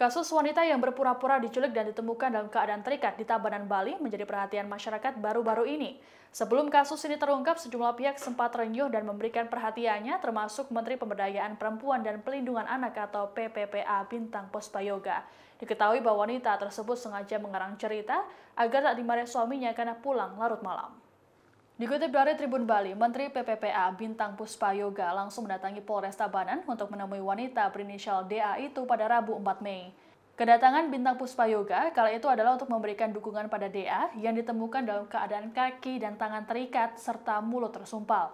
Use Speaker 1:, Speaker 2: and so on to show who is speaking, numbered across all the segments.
Speaker 1: Kasus wanita yang berpura-pura diculik dan ditemukan dalam keadaan terikat di Tabanan, Bali menjadi perhatian masyarakat baru-baru ini. Sebelum kasus ini terungkap, sejumlah pihak sempat renyuh dan memberikan perhatiannya, termasuk Menteri Pemberdayaan Perempuan dan Pelindungan Anak atau PPPA Bintang Puspayoga. Diketahui bahwa wanita tersebut sengaja mengarang cerita agar tak dimarahi suaminya karena pulang larut malam. Dikutip dari Tribun Bali, Menteri PPPA Bintang Puspa Yoga langsung mendatangi Polres Tabanan untuk menemui wanita berinisial DA itu pada Rabu 4 Mei. Kedatangan Bintang Puspa Yoga kala itu adalah untuk memberikan dukungan pada DA yang ditemukan dalam keadaan kaki dan tangan terikat serta mulut tersumpal.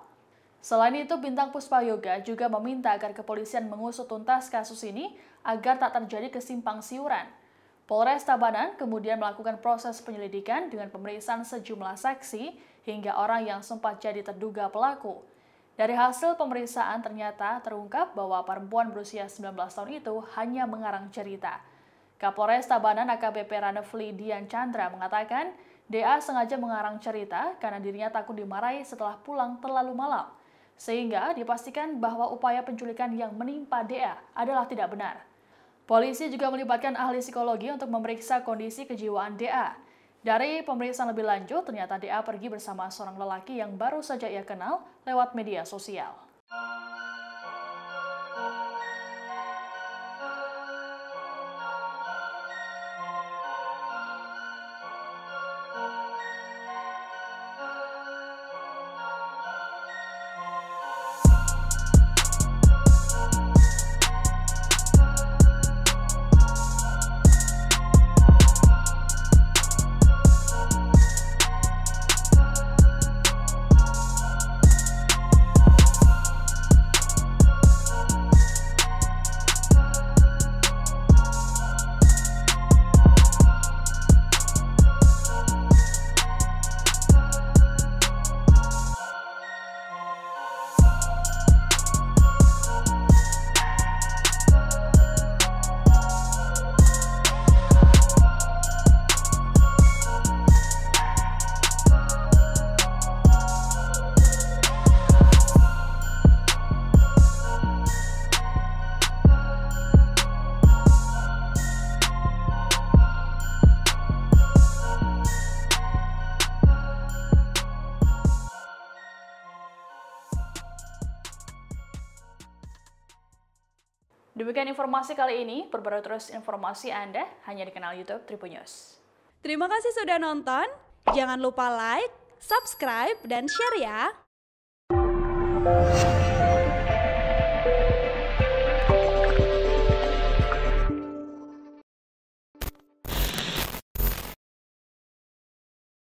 Speaker 1: Selain itu, Bintang Puspa Yoga juga meminta agar kepolisian mengusut tuntas kasus ini agar tak terjadi kesimpang siuran. Polres Tabanan kemudian melakukan proses penyelidikan dengan pemeriksaan sejumlah saksi hingga orang yang sempat jadi terduga pelaku. Dari hasil pemeriksaan ternyata terungkap bahwa perempuan berusia 19 tahun itu hanya mengarang cerita. Kapolres Tabanan AKBP Ranefli Dian Chandra mengatakan, DA sengaja mengarang cerita karena dirinya takut dimarahi setelah pulang terlalu malam. Sehingga dipastikan bahwa upaya penculikan yang menimpa DA adalah tidak benar. Polisi juga melibatkan ahli psikologi untuk memeriksa kondisi kejiwaan DA. Dari pemeriksaan lebih lanjut, ternyata DA pergi bersama seorang lelaki yang baru saja ia kenal lewat media sosial. Demikian informasi kali ini. Perbarui terus informasi Anda hanya di kanal YouTube Tribun News.
Speaker 2: Terima kasih sudah nonton. Jangan lupa like, subscribe, dan share ya.